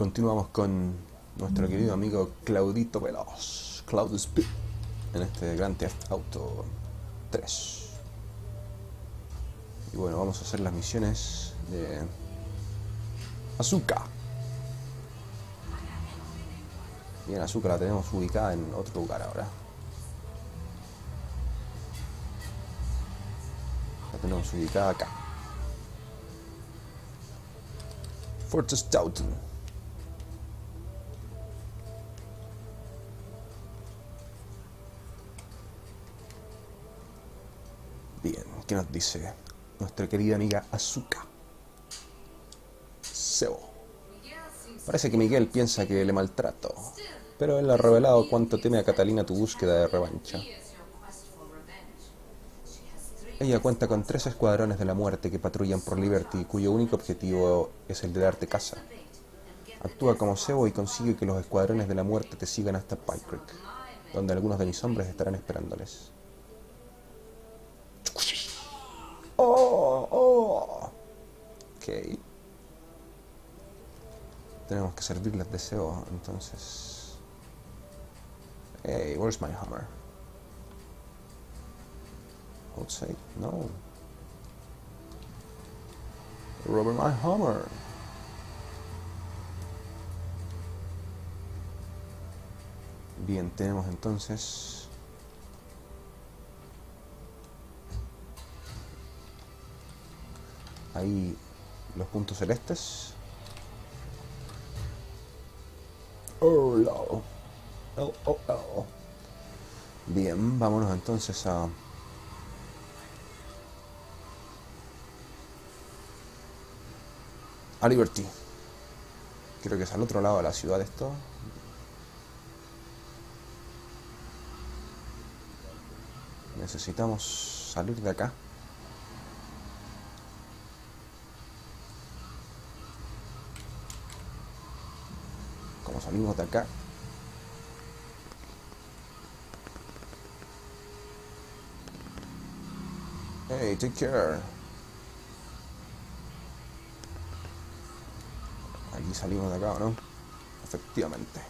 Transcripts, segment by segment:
Continuamos con nuestro querido amigo Claudito Veloz, Cloud Speed, en este Grand Theft Auto 3. Y bueno, vamos a hacer las misiones de Azúcar. Bien, Azúcar la tenemos ubicada en otro lugar ahora. La tenemos ubicada acá. Fort Stoughton. Bien, ¿qué nos dice nuestra querida amiga Azuka? Sebo. Parece que Miguel piensa que le maltrato, pero él ha revelado cuánto teme a Catalina tu búsqueda de revancha. Ella cuenta con tres escuadrones de la muerte que patrullan por Liberty, cuyo único objetivo es el de darte casa. Actúa como cebo y consigue que los escuadrones de la muerte te sigan hasta Pike Creek, donde algunos de mis hombres estarán esperándoles. Oh, oh. Ok. Tenemos que servirles deseo, entonces. Hey, where's my hammer? Outside? No. Robert, my hammer. Bien, tenemos entonces ahí los puntos celestes. Oh, no. Oh, oh, oh. Bien, vámonos entonces a... A Liberty. Creo que es al otro lado de la ciudad esto. Necesitamos salir de acá. salimos de acá. Hey, take care. Aquí salimos de acá, ¿no? Efectivamente.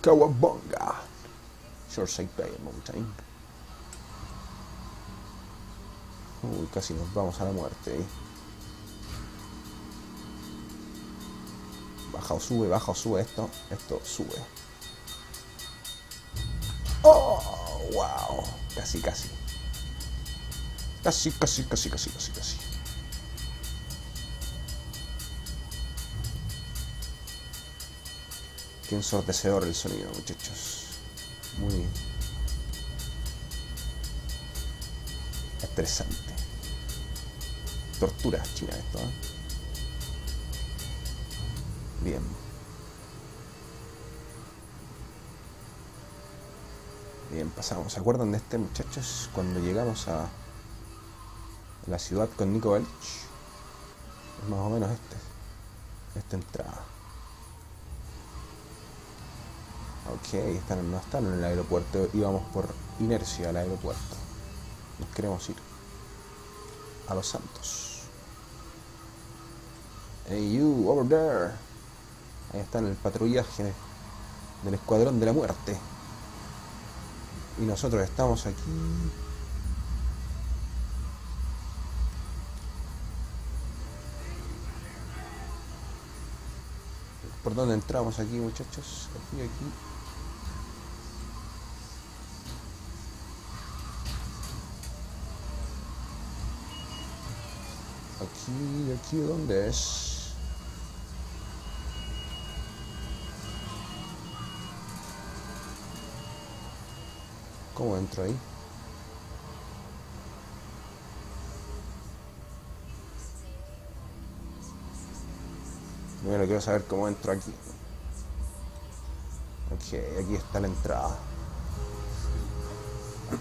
Kawabonga. Shoreside Bay Mountain. Uy, casi nos vamos a la muerte. ¿eh? baja o sube, baja o sube esto, esto sube. ¡Oh! ¡Wow! Casi, casi. Casi, casi, casi, casi, casi, casi. Qué ensordecedor el sonido, muchachos. Muy estresante. Tortura china esto, ¿eh? Bien. Bien, pasamos. ¿Se acuerdan de este, muchachos? Cuando llegamos a la ciudad con Nico Belch. Es más o menos este. Esta entrada. Ok, están, no están en el aeropuerto. Íbamos por inercia al aeropuerto. Nos queremos ir a Los Santos. Hey you, over there. Ahí está el patrullaje del Escuadrón de la Muerte. Y nosotros estamos aquí. ¿Por dónde entramos aquí, muchachos? Aquí, aquí. Aquí, aquí, ¿dónde es? ¿Cómo entro ahí? Bueno, quiero saber cómo entro aquí. Ok, aquí está la entrada.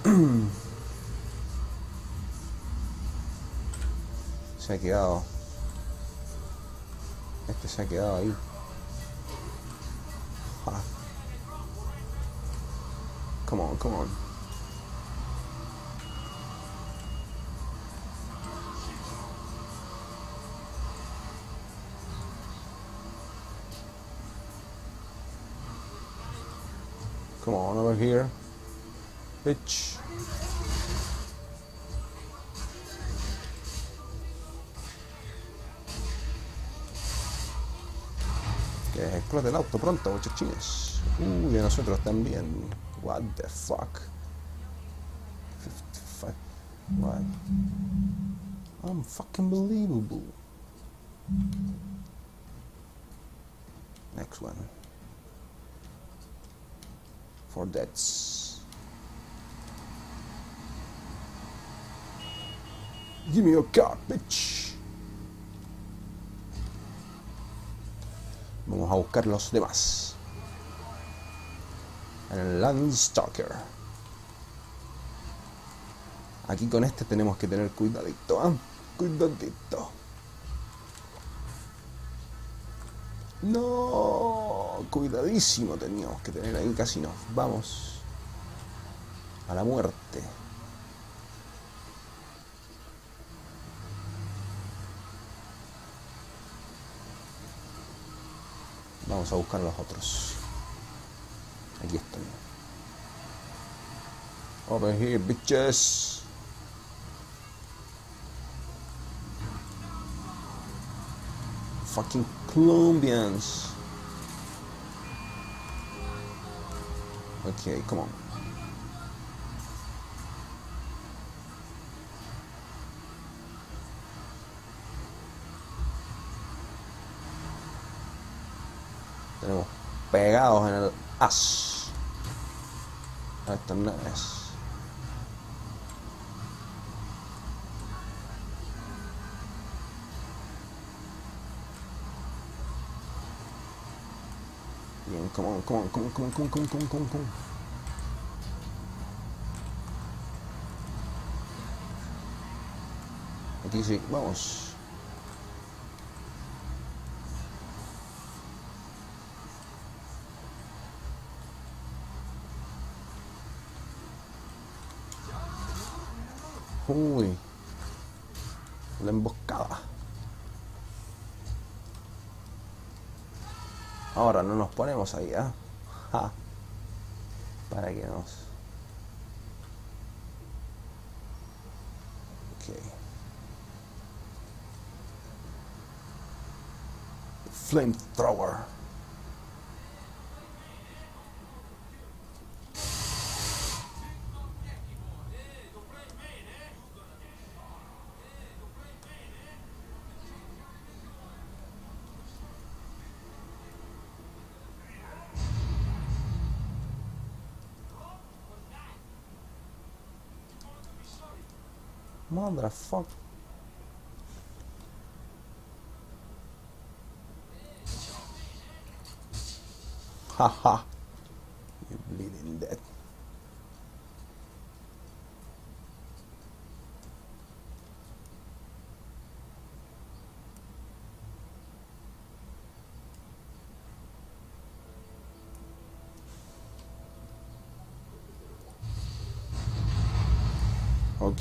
check it out. You have to check it out. Come on, come on. Come on over here. Bitch. Que explote el auto pronto, muchachines. Uy, a nosotros también. What the fuck? 55. What? I'm fucking believable. Next one. For deaths. Give me your car, bitch. Vamos a buscar los demás. El Landstalker. Aquí con este tenemos que tener cuidadito, ¿ah? Cuidadito. No, cuidadísimo teníamos que tener ahí, casi nos vamos a la muerte. Vamos a buscar los otros. Aquí están. Over here, bitches. Fucking Colombians. Okay, come on. Pegados en el as. Esto no es. Bien, come on, come on, come on, come on, come on, come on, come on, come on. Aquí sí, vamos. Uy. La emboscada. Ahora no nos ponemos ahí, ¿ah? Ja. Para que nos... Ok. Flamethrower. Motherfucker. Haha. you bleeding dead.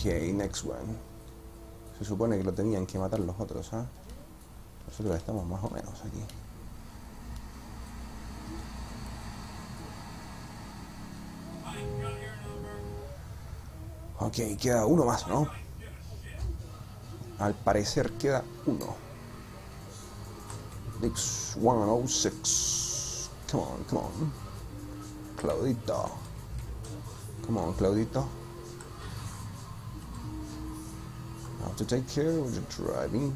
Ok, next one. Se supone que lo tenían que matar los otros, ¿ah? Nosotros estamos más o menos aquí. Ok, queda uno más, ¿no? Al parecer queda uno. X106. Come on, come on. Claudito. Come on, Claudito. To take care of your driving.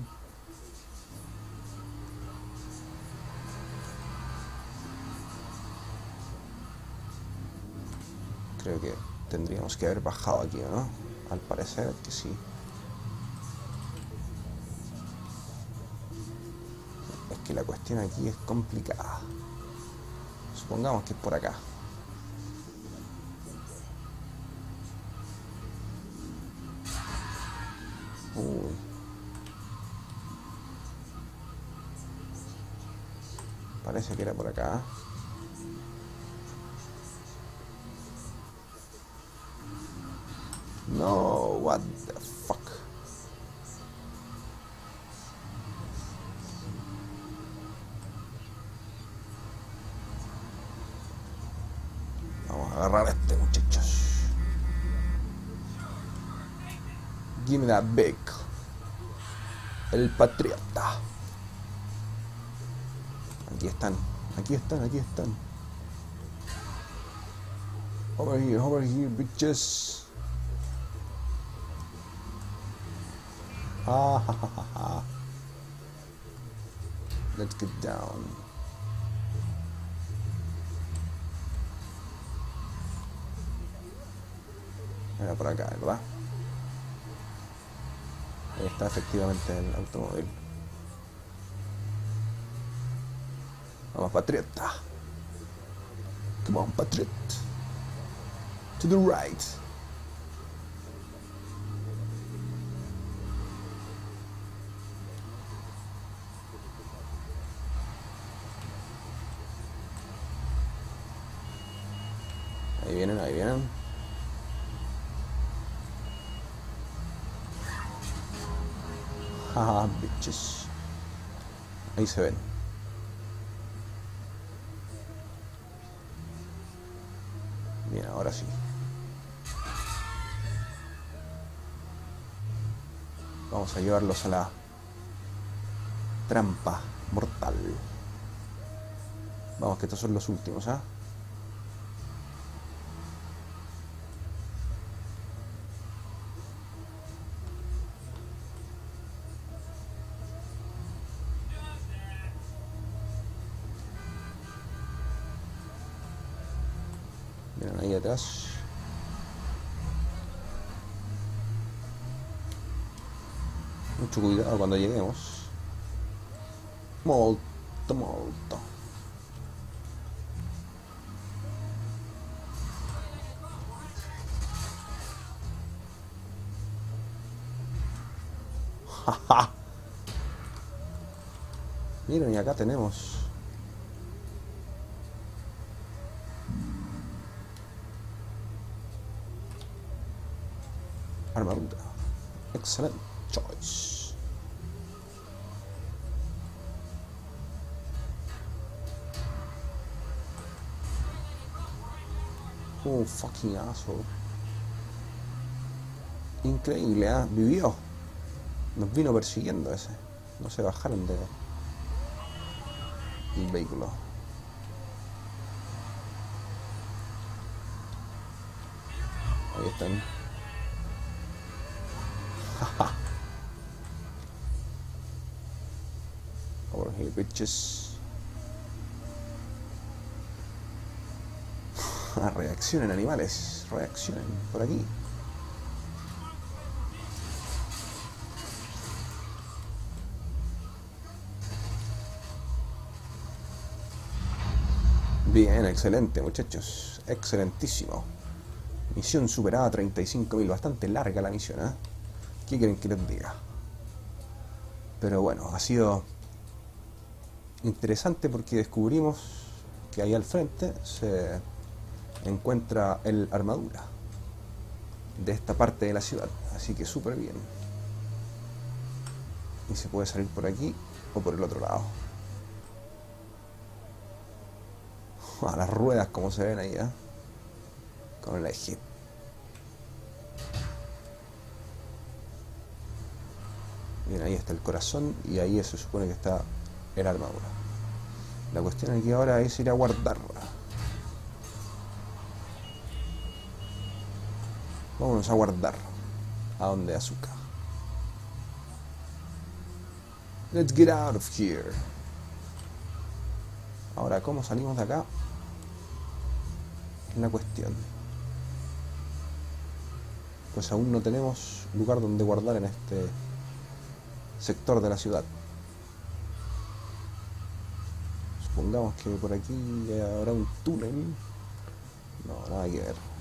Creo que tendríamos que haber bajado aquí, ¿no? Al parecer que sí. Es que la cuestión aquí es complicada. Supongamos que es por acá. Uy. Parece que era por acá. No, what the fuck. El patriota. Aquí están. Aquí están, aquí están. Over here, over here, bitches. Ah, ha, ha, ha. Let's get down. Era por acá, ¿verdad? Está efectivamente el automóvil. Vamos, patriota. Come on, patriot. To the right. Haha, bitches. Ahí se ven. Bien, ahora sí. Vamos a llevarlos a la trampa mortal. Vamos, que estos son los últimos, ¿ah? Cuidado cuando lleguemos. Molto, molto. Miren, y acá tenemos armadura. Excellent choice. Oh, fucking asshole. Increíble, ¿ah? Vivió. Nos vino persiguiendo ese. No se bajaron de el vehículo. Ahí están. Over here, bitches. Reaccionen, animales. Reaccionen por aquí. Bien, excelente, muchachos. Excelentísimo. Misión superada 35.000. Bastante larga la misión, ¿eh? ¿Qué quieren que les diga? Pero bueno, ha sido interesante porque descubrimos que ahí al frente se encuentra el armadura de esta parte de la ciudad. Así que súper bien. Y se puede salir por aquí o por el otro lado. A las ruedas como se ven ahí, ¿eh? Con el eje. Bien, ahí está el corazón y ahí se supone que está el armadura. La cuestión aquí ahora es ir a guardarla. Vámonos a guardar. ¿A dónde? Azúcar. Let's get out of here. Ahora, ¿cómo salimos de acá? Es la cuestión. Pues aún no tenemos lugar donde guardar en este sector de la ciudad. Supongamos que por aquí habrá un túnel. No, nada que ver.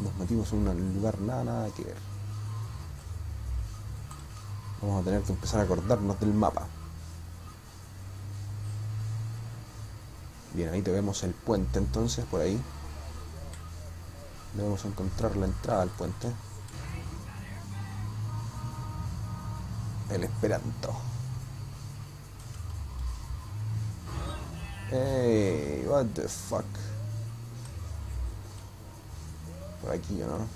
Nos metimos en un lugar nada, nada que ver. Vamos a tener que empezar a acordarnos del mapa. Bien, ahí te vemos el puente entonces, por ahí. Debemos encontrar la entrada al puente. El Esperanto. Hey, what the fuck aquí, ¿no?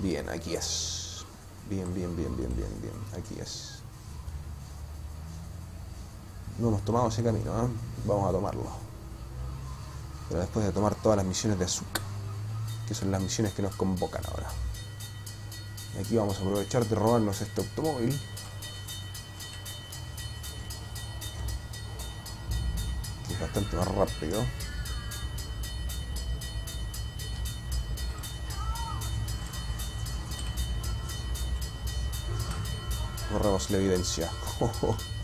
Bien, aquí es. Bien, bien, bien, bien, bien, bien. Aquí es. No hemos tomado ese camino, ¿eh? Vamos a tomarlo. Pero después de tomar todas las misiones de azúcar, que son las misiones que nos convocan ahora. Y aquí vamos a aprovechar de robarnos este automóvil. Que es bastante más rápido. Borramos la evidencia.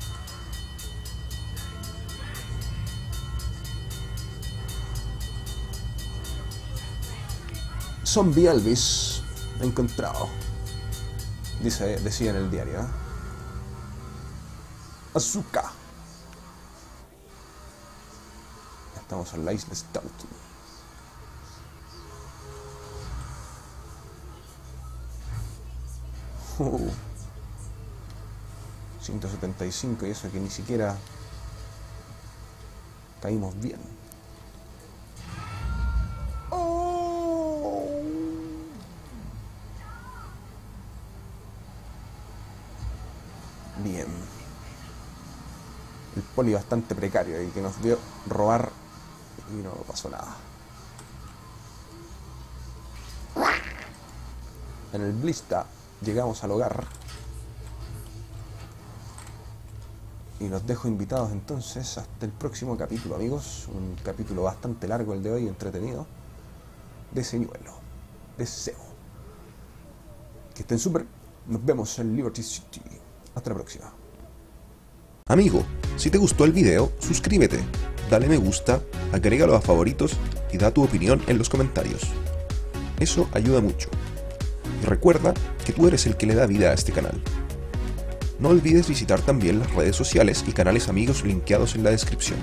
Zombie Elvis encontrado. Dice, decía en el diario. ¿eh? Azúcar. Estamos en la isla Stout. Uh. 175 y eso que ni siquiera caímos bien. Poli bastante precario y que nos vio robar y no pasó nada. En el Blista llegamos al hogar. Y los dejo invitados entonces hasta el próximo capítulo, amigos. Un capítulo bastante largo el de hoy, entretenido. De señuelo, de. Que estén súper. Nos vemos en Liberty City. Hasta la próxima. Amigo, si te gustó el video, suscríbete, dale me gusta, agrégalo a favoritos y da tu opinión en los comentarios. Eso ayuda mucho. Y recuerda que tú eres el que le da vida a este canal. No olvides visitar también las redes sociales y canales amigos linkeados en la descripción.